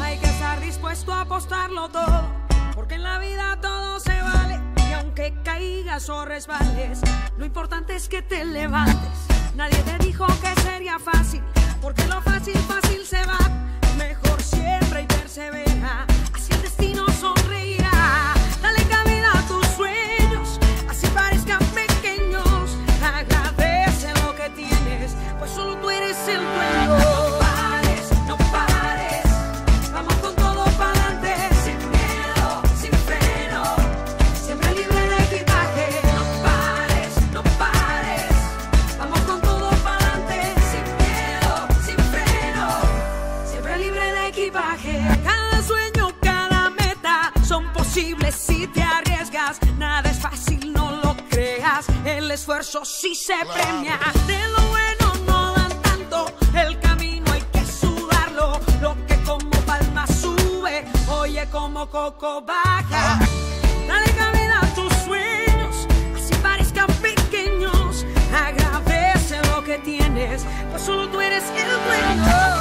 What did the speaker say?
Hay que estar dispuesto a apostarlo todo, porque en la vida todo se vale. Y aunque caigas o resbales, lo importante es que te levantes. Nadie te dijo que sería fácil, porque lo fácil, fácil se va. Mejor siempre y persevera, así el destino sonreirá. Dale cabida a tus sueños, así parezcan pequeños. Agradece lo que tienes, pues solo tú eres el dueño. Cada sueño, cada meta son posibles si te arriesgas. Nada es fácil, no lo creas. El esfuerzo sí se premia. De lo bueno no dan tanto. El camino hay que sudarlo. Lo que como palma sube, oye como coco baja. Dale cabida a tus sueños, así parezcan pequeños. Agradece lo que tienes, pues solo tú eres el dueño.